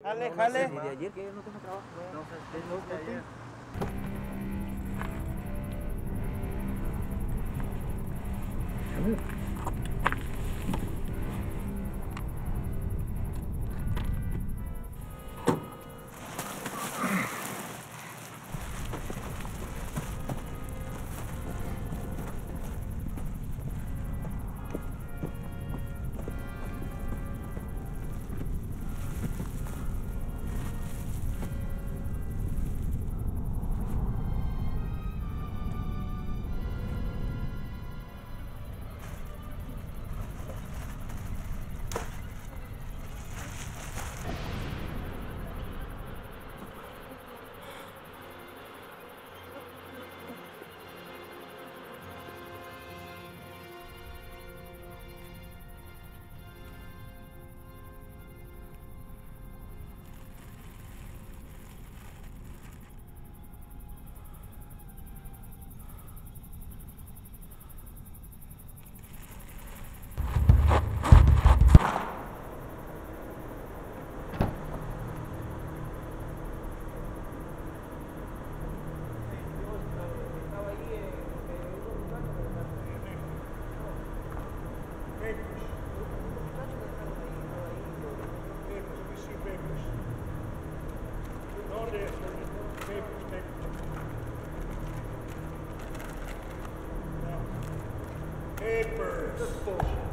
Jale, jale. Desde ayer que no tengo trabajo. No, ayer. Papers. Papers.